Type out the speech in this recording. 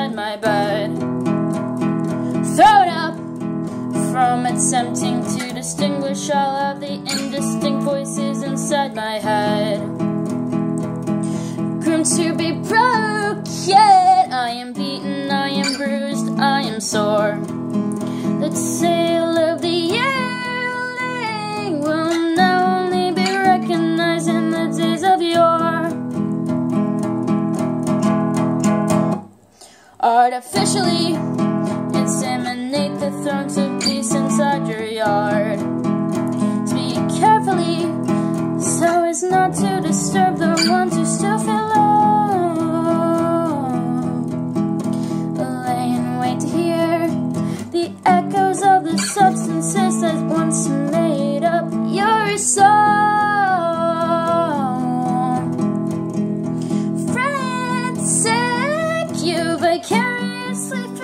outside my bed. Throw it up from attempting to distinguish all of the indistinct voices inside my head. Groomed to be broke, yet I am beaten, I am bruised, I am sore. Artificially inseminate the thrones of peace inside your yard. Speak carefully so as not to disturb the ones who still feel alone. Lay in wait to hear the echoes of the substances that once made up your soul. slept